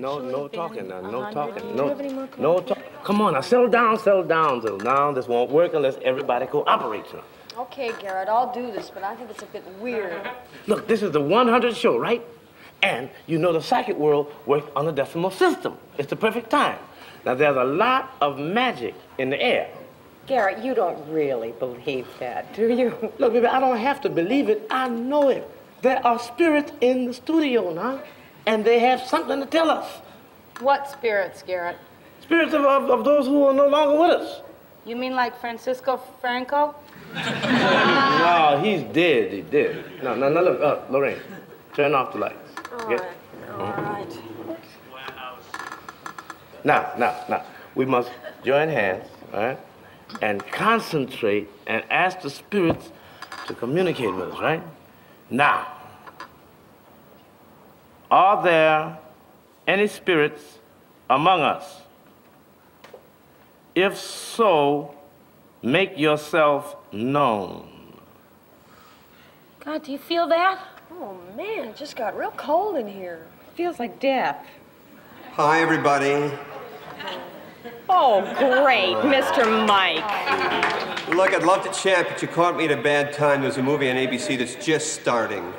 no, no talking now. No talking. No, you have any more no talk. Come on now, settle down, settle down, settle down. This won't work unless everybody cooperates now. Okay, Garrett, I'll do this, but I think it's a bit weird. Look, this is the 100th show, right? And you know the psychic world works on a decimal system. It's the perfect time. Now, there's a lot of magic in the air. Garrett, you don't really believe that, do you? Look, baby, I don't have to believe it. I know it. There are spirits in the studio now, and they have something to tell us. What spirits, Garrett? Spirits of, of, of those who are no longer with us. You mean like Francisco Franco? No, he's dead. He's dead. No, no, no, look, uh, Laraine, turn off the lights. Okay? All right. Now, now, now, we must join hands, all right, and concentrate and ask the spirits to communicate with us, right? Now, are there any spirits among us? If so, make yourself known. God, do you feel that? Oh, man, it just got real cold in here. Feels like death. Hi, everybody. Oh, great, Mr. Mike. Look, I'd love to chat, but you caught me at a bad time. There's a movie on ABC that's just starting.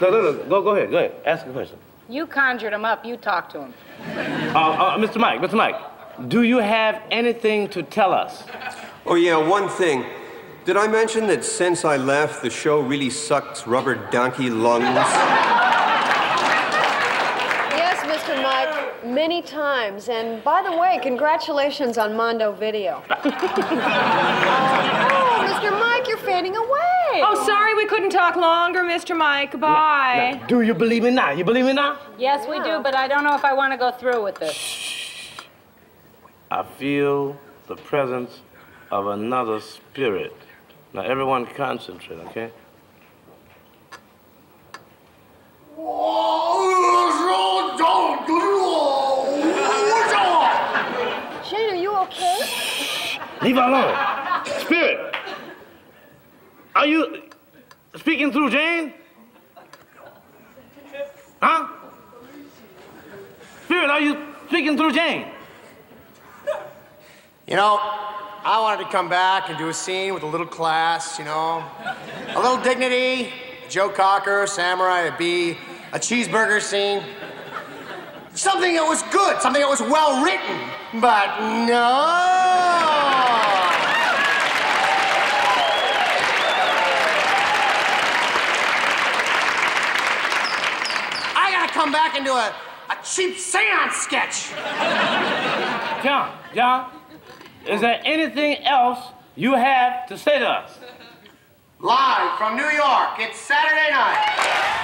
No, no, no, go, go ahead, go ahead, ask a question. You conjured him up. You talked to him. Uh, uh, Mr. Mike, Mr. Mike, do you have anything to tell us? Oh, yeah, one thing. Did I mention that since I left, the show really sucks rubber donkey lungs? Yes, Mr. Mike, many times. And by the way, congratulations on Mondo Video. oh, Mr. Mike, you're we couldn't talk longer, Mr. Mike. Bye. Now, do you believe me now? You believe me now? Yes, we do, but I don't know if I want to go through with this. Shh. I feel the presence of another spirit. Now, everyone concentrate, okay? Shane, are you okay? Leave her alone. Spirit, are you speaking through Jane? Huh? Spirit, are you speaking through Jane? You know, I wanted to come back and do a scene with a little class, you know. A little dignity, Joe Cocker, Samurai, a bee, a cheeseburger scene. Something that was good, something that was well written. But no! I gotta come back and do a, a cheap seance sketch. John, John, is there anything else you have to say to us? Live from New York, it's Saturday night.